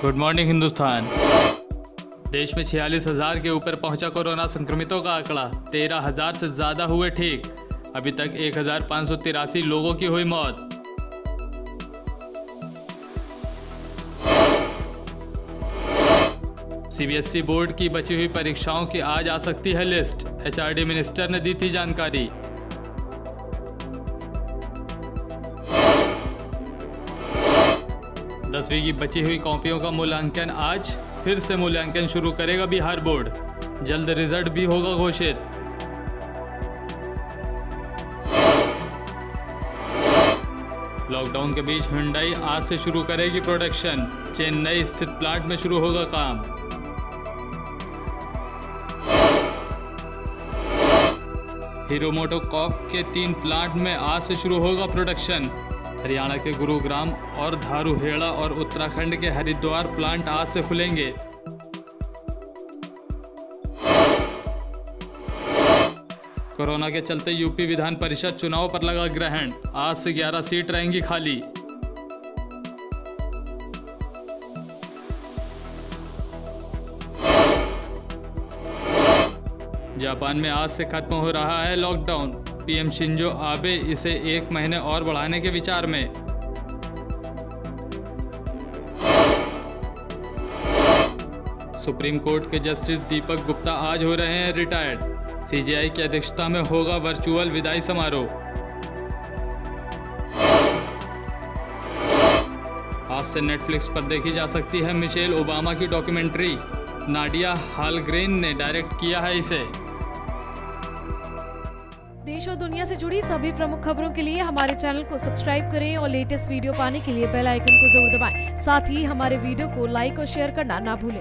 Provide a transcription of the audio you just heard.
Good morning Hindustan देश में छियालीस हज़ार के ऊपर पहुँचा कोरोना संक्रमितों का आंकड़ा। तेरह हज़ार से ज़्यादा हुए ठीक। अभी तक एक हज़ार पाँच सौ तिरासी लोगों की हुई मौत। सीबीएसई बोर्ड की बची हुई परीक्षाओं की आज आ सकती है लिस्ट। एचआरडी मिनिस्टर ने दी थी जानकारी। दसवीं की बची हुई कॉपियों का मूल्यांकन आज फिर से मूल्यांकन शुरू करेगा बिहार बोर्ड। जल्द रिज़ल्ट भी होगा घोषित। लॉकडाउन के बीच हुंडई आज से शुरू करेगी प्रोडक्शन। चेन्नई स्थित प्लांट में शुरू होगा काम। हीरो मोटो कॉप के तीन प्लांट में आज से शुरू होगा प्रोडक्शन। हरियाणा के गुरुग्राम और धारूहेड़ा और उत्तराखंड के हरिद्वार प्लांट आज से खुलेंगे। कोरोना के चलते यूपी विधान परिषद चुनाव पर लगा ग्रहण। आज से 11 सीट रहेंगी खाली। जापान में आज से खत्म हो रहा है लॉकडाउन। पीएम शिंजो आबे इसे एक महीने और बढ़ाने के विचार में। सुप्रीम कोर्ट के जस्टिस दीपक गुप्ता आज हो रहे हैं रिटायर्ड। सीजीआई की अध्यक्षता में होगा वर्चुअल विदाई समारोह। आज से नेटफ्लिक्स पर देखी जा सकती है मिशेल ओबामा की डॉक्यूमेंट्री। नाडिया हालग्रेन ने डायरेक्ट किया है इसे। देश और दुनिया से जुड़ी सभी प्रमुख खबरों के लिए हमारे चैनल को सब्सक्राइब करें और लेटेस्ट वीडियो पाने के लिए बेल आइकन को ज़रूर दबाएँ। साथ ही हमारे वीडियो को लाइक और शेयर करना ना भूलें